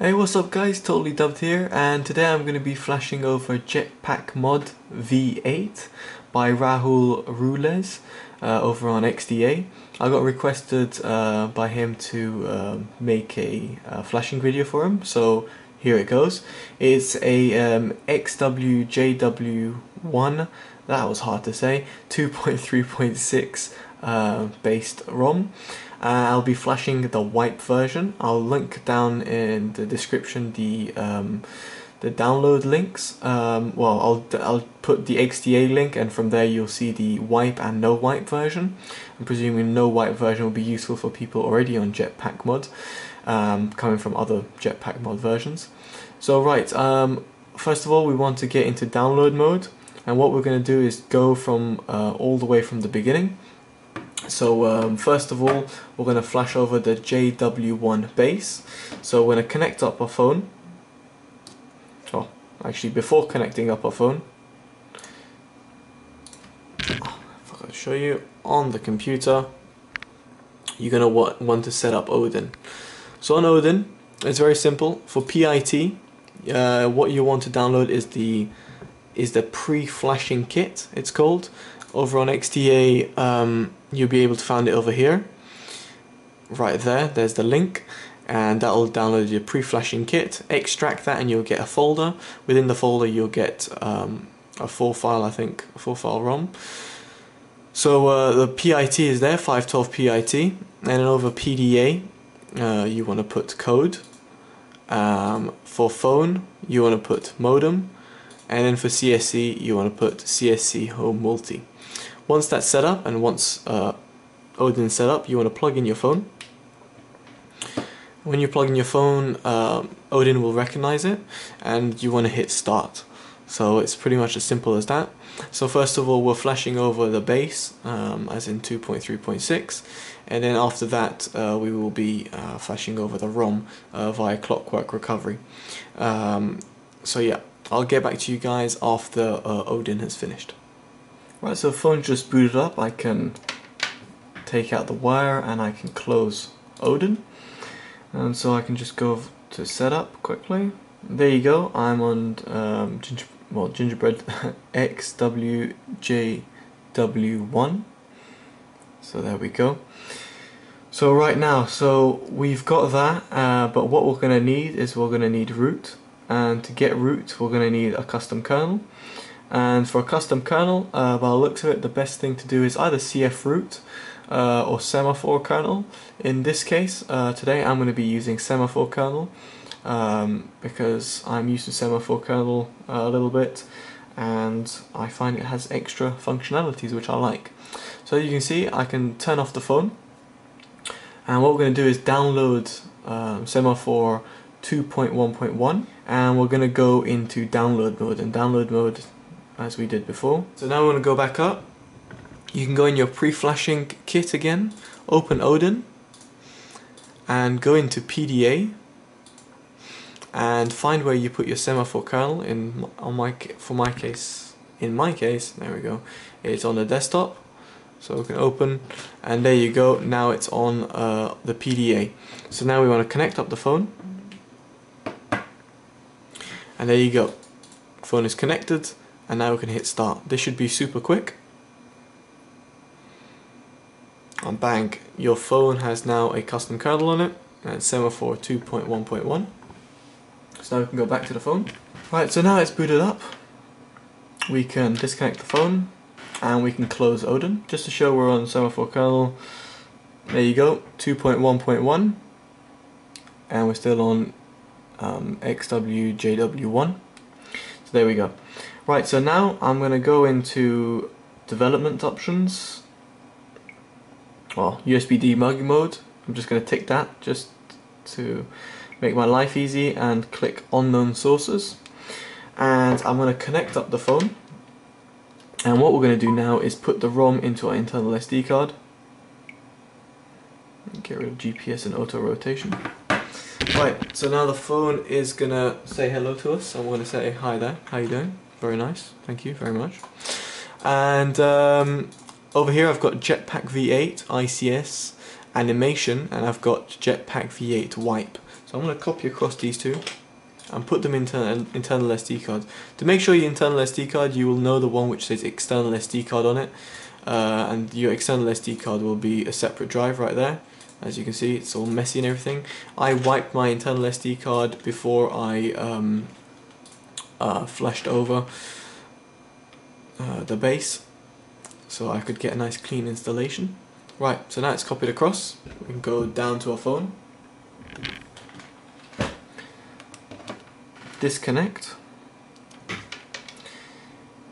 Hey what's up guys, Totally Dubbed here and today I'm going to be flashing over Jetpack Mod V8 by Rahul Rules uh, over on XDA. I got requested uh, by him to uh, make a uh, flashing video for him so here it goes. It's a um, XWJW1, that was hard to say, 2.3.6 uh, based ROM. Uh, I'll be flashing the wipe version. I'll link down in the description the um, the download links. Um, well, I'll I'll put the XDA link, and from there you'll see the wipe and no wipe version. I'm presuming no wipe version will be useful for people already on Jetpack mod, um, coming from other Jetpack mod versions. So right, um, first of all, we want to get into download mode, and what we're going to do is go from uh, all the way from the beginning. So um, first of all, we're going to flash over the JW1 base. So we're going to connect up our phone. Oh, actually before connecting up our phone, oh, I forgot to show you, on the computer, you're going to want to set up Odin. So on Odin, it's very simple. For PIT, uh, what you want to download is the is the pre-flashing kit, it's called. Over on XDA, um, you'll be able to find it over here. Right there there's the link and that will download your pre-flashing kit. Extract that and you'll get a folder. Within the folder you'll get um, a 4 file I think a full file ROM. So uh, the PIT is there 512 PIT and then over PDA uh, you want to put code. Um, for phone you want to put modem. And then for CSC you want to put CSC home multi once that's set up and once uh, Odin is set up, you want to plug in your phone. When you plug in your phone, uh, Odin will recognize it and you want to hit start. So it's pretty much as simple as that. So first of all, we're flashing over the base, um, as in 2.3.6, and then after that, uh, we will be uh, flashing over the ROM uh, via Clockwork Recovery. Um, so yeah, I'll get back to you guys after uh, Odin has finished. Right, so the phone just booted up. I can take out the wire and I can close Odin. And so I can just go to setup quickly. There you go. I'm on um, ginger, well gingerbread XWJW1. So there we go. So right now, so we've got that, uh, but what we're going to need is we're going to need root. And to get root, we're going to need a custom kernel. And for a custom kernel, uh, by the looks of it, the best thing to do is either CF root uh, or semaphore kernel. In this case, uh, today I'm going to be using semaphore kernel um, because I'm used to semaphore kernel uh, a little bit and I find it has extra functionalities which I like. So you can see I can turn off the phone and what we're going to do is download um, semaphore 2.1.1 and we're going to go into download mode and download mode as we did before. So now we're going to go back up. You can go in your pre-flashing kit again, open Odin, and go into PDA, and find where you put your semaphore kernel. In on my for my case, in my case, there we go. It's on the desktop, so we can open, and there you go. Now it's on uh, the PDA. So now we want to connect up the phone, and there you go. Phone is connected and now we can hit start. This should be super quick. And bang, your phone has now a custom kernel on it and semaphore 2.1.1. So now we can go back to the phone. Right, so now it's booted up. We can disconnect the phone and we can close Odin just to show we're on semaphore kernel. There you go, 2.1.1 and we're still on um, XWJW1. So there we go. Right, so now I'm going to go into development options. Well, USB debug mode. I'm just going to tick that just to make my life easy and click unknown sources. And I'm going to connect up the phone. And what we're going to do now is put the ROM into our internal SD card. Get rid of GPS and auto rotation. Right, so now the phone is going to say hello to us. I'm going to say hi there, how you doing? Very nice, thank you very much. And um, over here I've got Jetpack V8 ICS animation and I've got Jetpack V8 wipe. So I'm going to copy across these two and put them into an internal SD card. To make sure your internal SD card, you will know the one which says external SD card on it. Uh, and your external SD card will be a separate drive right there. As you can see, it's all messy and everything. I wiped my internal SD card before I um, uh, flashed over uh, the base so I could get a nice clean installation. Right, so now it's copied across. We can go down to our phone. Disconnect.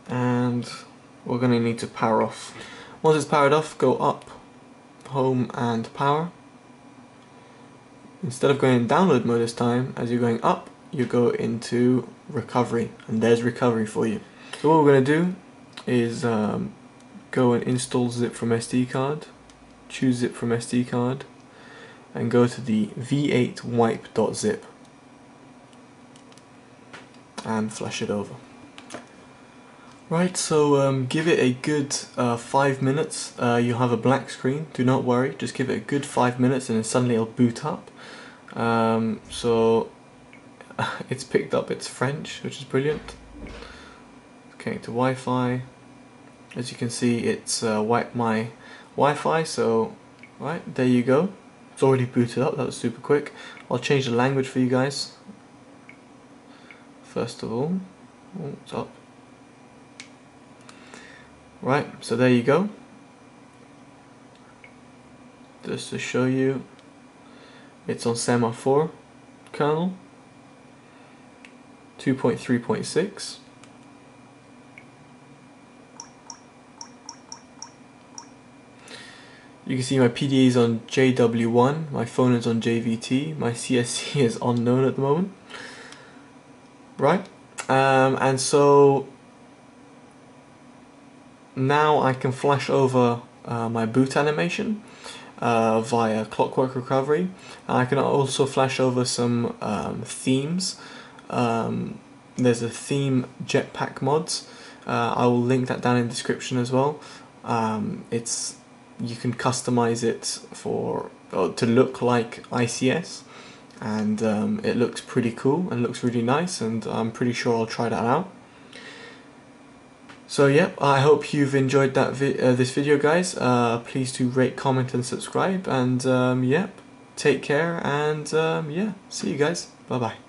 And we're going to need to power off. Once it's powered off, go up, home and power. Instead of going in download mode this time, as you're going up, you go into recovery and there's recovery for you. So what we're going to do is um, go and install zip from SD card, choose zip from SD card and go to the v8 wipe.zip and flash it over. Right, so um, give it a good uh, five minutes. Uh, you'll have a black screen. Do not worry. Just give it a good five minutes, and then suddenly it'll boot up. Um, so it's picked up its French, which is brilliant. Connect to Wi-Fi. As you can see, it's uh, wiped my Wi-Fi. So, right there you go. It's already booted up. That was super quick. I'll change the language for you guys. First of all, oh, it's up. Right, so there you go. Just to show you, it's on semaphore kernel, 2.3.6. You can see my PDA is on JW1, my phone is on JVT, my CSC is unknown at the moment. Right, um, and so now I can flash over uh, my boot animation uh, via Clockwork Recovery. I can also flash over some um, themes. Um, there's a theme Jetpack mods. Uh, I will link that down in the description as well. Um, it's you can customize it for to look like ICS and um, it looks pretty cool and looks really nice and I'm pretty sure I'll try that out. So yeah, I hope you've enjoyed that vi uh, this video guys. Uh, please do rate, comment and subscribe and um, yeah, take care and um, yeah, see you guys. Bye bye.